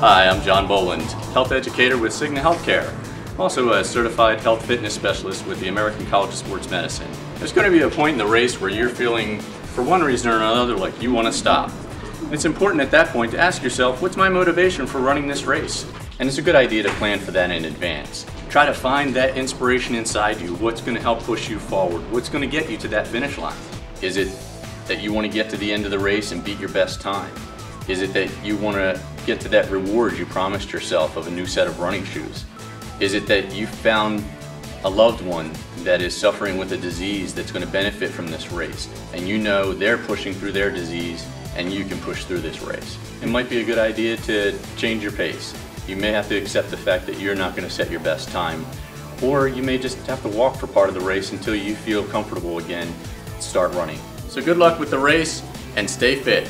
Hi, I'm John Boland, health educator with Cigna Healthcare. I'm also a certified health fitness specialist with the American College of Sports Medicine. There's going to be a point in the race where you're feeling, for one reason or another, like you want to stop. It's important at that point to ask yourself, what's my motivation for running this race? And it's a good idea to plan for that in advance. Try to find that inspiration inside you, what's going to help push you forward, what's going to get you to that finish line. Is it that you want to get to the end of the race and beat your best time? Is it that you want to get to that reward you promised yourself of a new set of running shoes? Is it that you found a loved one that is suffering with a disease that's going to benefit from this race and you know they're pushing through their disease and you can push through this race? It might be a good idea to change your pace. You may have to accept the fact that you're not going to set your best time or you may just have to walk for part of the race until you feel comfortable again, start running. So good luck with the race and stay fit.